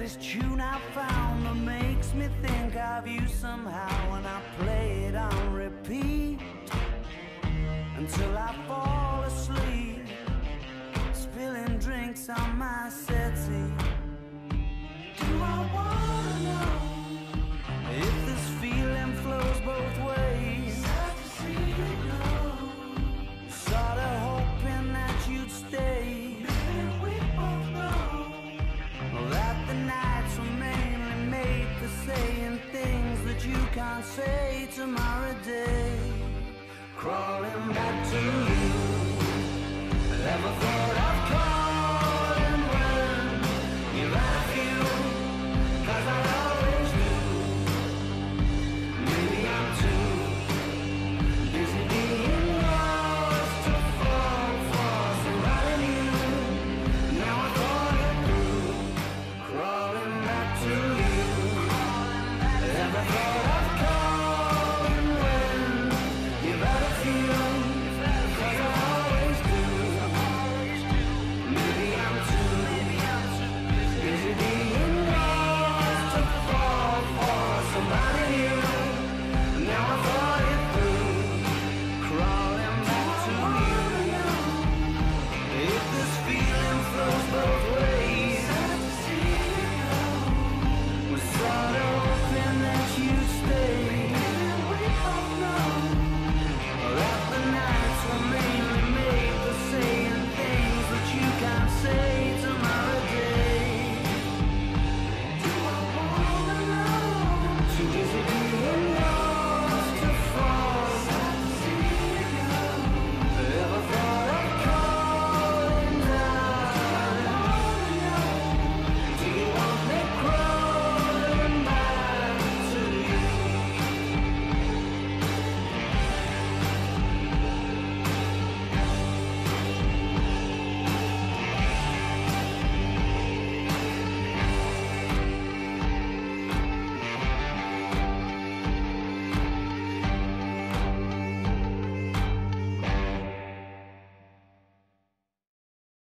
this tune I found that makes me think of you somehow when I play it on repeat until I fall asleep, spilling drinks on my settee. Do I wanna Crawling back to you. Never thought I'd call and run. You like you, cause I